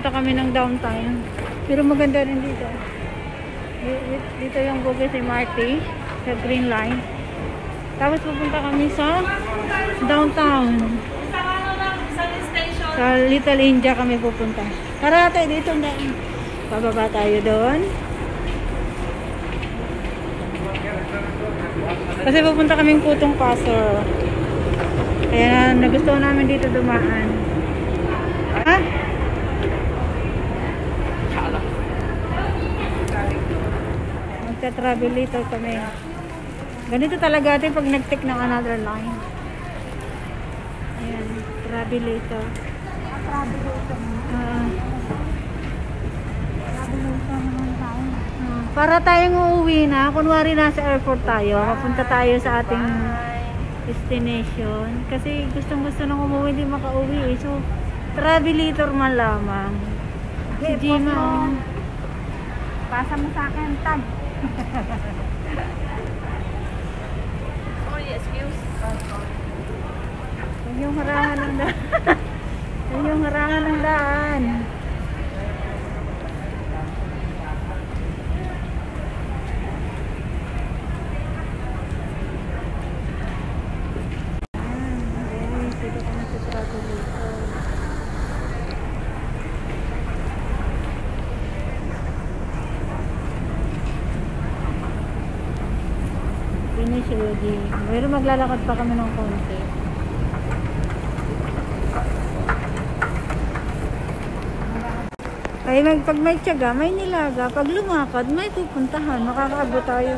downtown. Pero maganda rin dito. Di- di- Dito yung Bugis MRT sa Green Line. Tapos pupunta kami sa downtown. Sa Little India kami pupunta. Tara tayo dito na. Bababa tayo doon. Kasi pupunta kaming Kutong Pasor. Kaya nagustuhan namin dito dumaan. Magta-travel dito kami. Ganito talaga ate pag nag-take ng another line. Ayan, travel dito. Ah. Ah, para tayong uuwi na, kunwari nasa airport tayo, papunta tayo sa ating destination. Kasi gustong gusto nang umuwi, hindi makauwi eh. So, travelator man lamang. Si Gina, oh. Pasa mo sa akin, tag. Sorry, excuse. Yung harangan ng daan. Yung harangan ng daan. Ayan, okay. Dito kami sa travelator. Already. Pero maglalakad pa kami ng konti. Ay, mag, pag may tiyaga, may nilaga. Pag lumakad, may pupuntahan. Makakaabot tayo.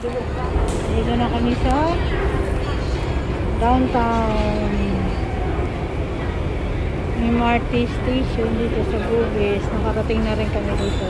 Dito na kami sa downtown. MRT station dito sa Bugis. Nakarating na rin kami dito.